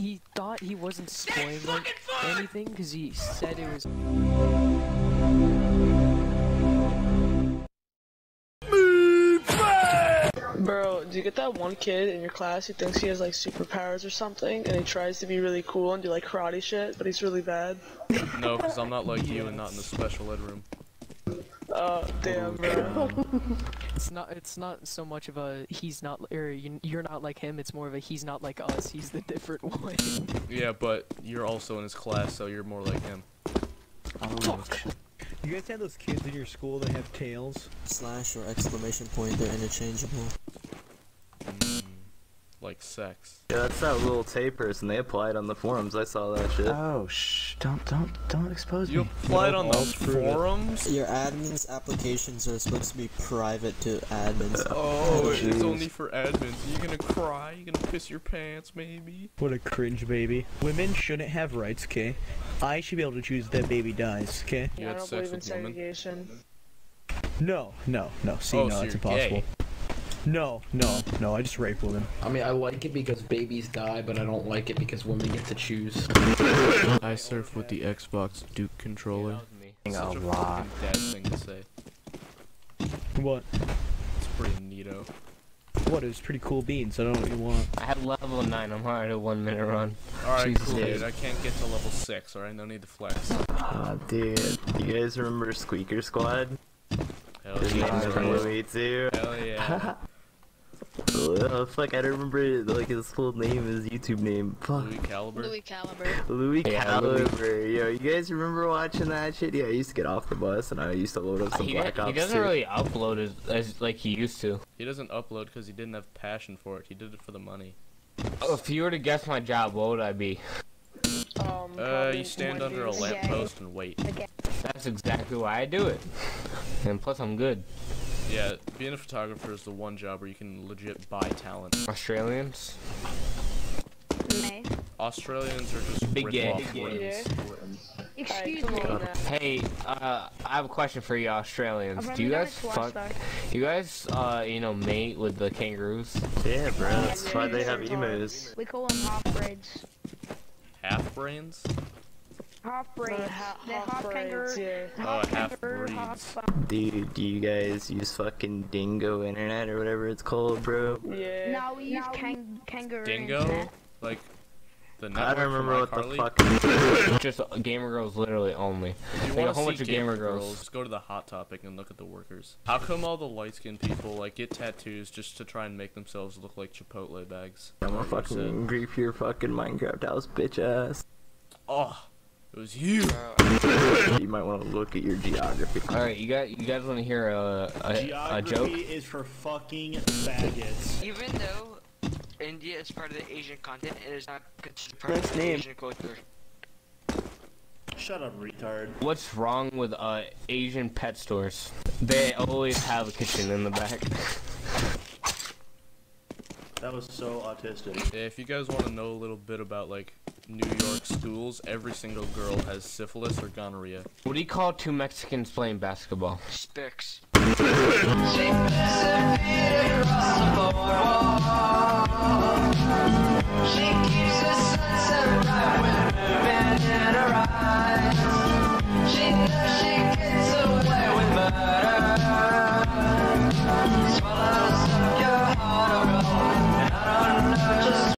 he thought he wasn't spoiling like, anything because he said it was. Bro, do you get that one kid in your class who thinks he has like superpowers or something, and he tries to be really cool and do like karate shit, but he's really bad? No, because I'm not like you and not in the special ed room. Oh, damn, bro. It's not. It's not so much of a he's not or you- you're not like him. It's more of a he's not like us. He's the different one. Yeah, but you're also in his class, so you're more like him. You guys have those kids in your school that have tails? Slash or exclamation point, they're interchangeable. Mm, like sex. Yeah, that's that little Tay person. They applied on the forums. I saw that shit. Oh, shh! Don't, don't, don't expose me. You applied on I'll those it. forums? Your admin's applications are supposed to be private to admins. Oh, oh it's only for admins. You gonna cry? You gonna piss your pants, maybe? What a cringe baby. Women shouldn't have rights, okay? I should be able to choose if that baby dies, okay? You I had don't sex believe in with women? segregation. No, no, no. See, Oh, no, so it's impossible. gay. No, no, no. I just rape women. I mean, I like it because babies die, but I don't like it because women get to choose. I surf with the Xbox Duke controller. A Such a lot. fucking dad thing to say. What? It's pretty neato. What? It was pretty cool beans. I don't know what you want. I had level 9, I'm already a 1 minute run. Alright, Jesus. cool, dude. I can't get to level 6, alright? No need to flex. Oh, dude. You guys remember Squeaker Squad? Hell yeah. is Louis too. Hell yeah. Oh, fuck, I don't remember like his full name, his YouTube name. Fuck. Louis Caliber. Louis Caliber. Louis Yeah, Louis. Caliber. Yo, you guys remember watching that shit? Yeah, I used to get off the bus and I used to load up some He, Black he Ops doesn't 2. really upload as, as like he used to. He doesn't upload because he didn't have passion for it. He did it for the money. Oh, if you were to guess my job, what would I be? Um, Uh, probably you stand under a Wendy's. lamppost and wait. That's exactly why I do it. And plus, I'm good. Yeah, being a photographer is the one job where you can legit buy talent. Australians? May. Australians are just Big rip gay. Big gay. Excuse me. come on now. Hey, uh, I have a question for you Australians. Do you guys fuck? You guys, uh, you know, mate with the kangaroos? Yeah, bro, that's why they have emus. We call them half braids. Half brains? Half braids. Ha- They're half half kangaroo. yeah. Oh, half breeds. Dude, do you guys use fucking Dingo Internet or whatever it's called, bro? Yeah. No, we use kang kangaroo. Dingo? instead. Like the I network don't remember what iCarly? the fuck. Just gamer girls, literally only. If you Like a want whole to bunch see of gamer gamer girls. girls, just go to the hot topic and look at the workers. How come all the light skinned people like get tattoos just to try and make themselves look like Chipotle bags? I'm gonna fucking said. grief your fucking Minecraft house, bitch ass. Oh, it was you. You might want to look at your geography. All right, you guys, you guys want to hear a a, a joke? is for fucking faggots. Even though India is part of the Asian continent, it is not considered part Nice of the name. Asian culture. Shut up, retard. What's wrong with uh Asian pet stores? They always have a kitchen in the back. That was so autistic. Yeah, if you guys want to know a little bit about like New York schools, every single girl has syphilis or gonorrhea. What do you call two Mexicans playing basketball? Spix.